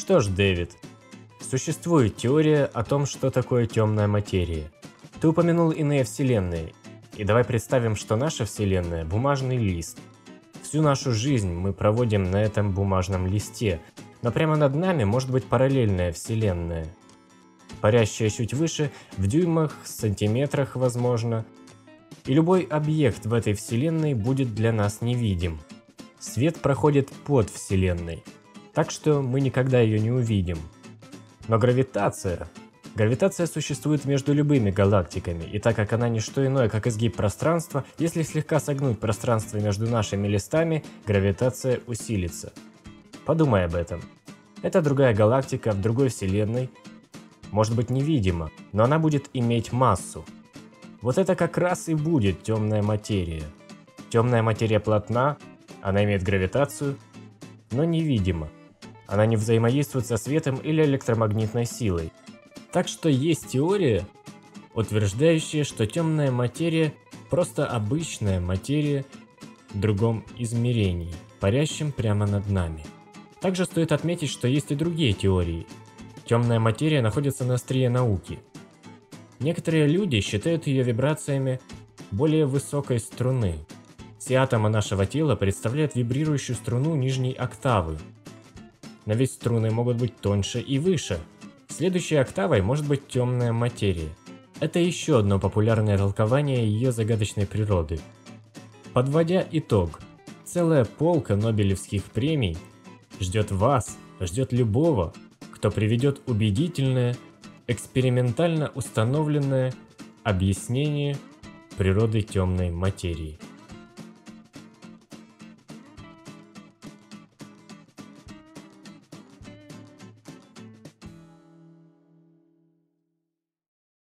Что ж, Дэвид, существует теория о том, что такое темная материя. Ты упомянул иные вселенные, и давай представим, что наша вселенная – бумажный лист. Всю нашу жизнь мы проводим на этом бумажном листе, но прямо над нами может быть параллельная вселенная. Парящая чуть выше, в дюймах, сантиметрах возможно. И любой объект в этой вселенной будет для нас невидим. Свет проходит под вселенной, так что мы никогда ее не увидим. Но гравитация Гравитация существует между любыми галактиками, и так как она не что иное, как изгиб пространства, если слегка согнуть пространство между нашими листами, гравитация усилится. Подумай об этом. Это другая галактика в другой вселенной, может быть невидима, но она будет иметь массу. Вот это как раз и будет темная материя. Темная материя плотна, она имеет гравитацию, но невидима. Она не взаимодействует со светом или электромагнитной силой, так что есть теория, утверждающая, что темная материя просто обычная материя в другом измерении, парящем прямо над нами. Также стоит отметить, что есть и другие теории. Темная материя находится на острие науки. Некоторые люди считают ее вибрациями более высокой струны. Все атомы нашего тела представляют вибрирующую струну нижней октавы. Но ведь струны могут быть тоньше и выше – Следующей октавой может быть темная материя. Это еще одно популярное толкование ее загадочной природы. Подводя итог, целая полка Нобелевских премий ждет вас, ждет любого, кто приведет убедительное, экспериментально установленное объяснение природы темной материи.